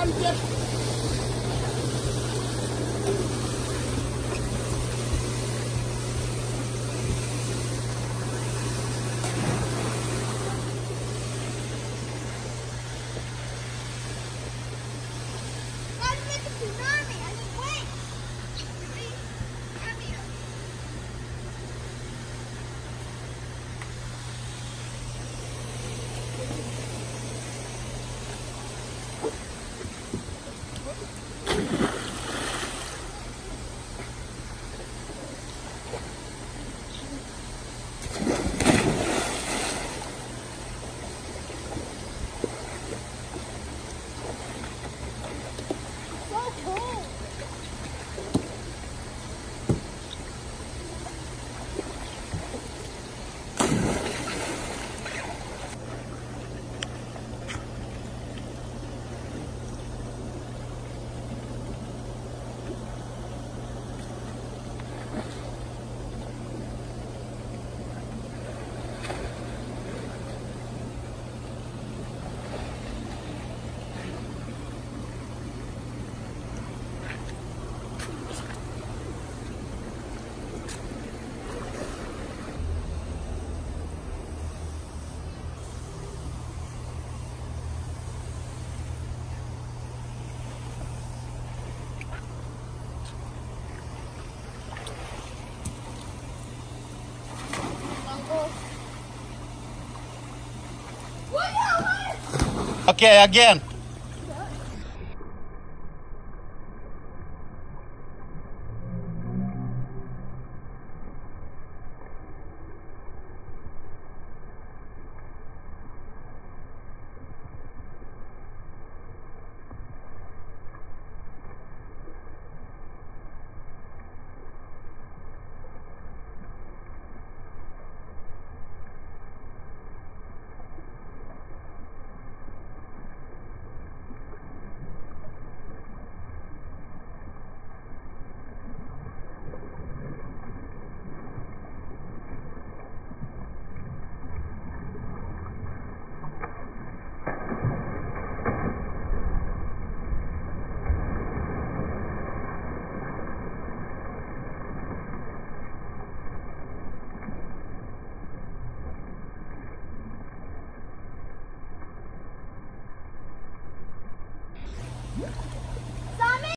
trăm chết Okay, again.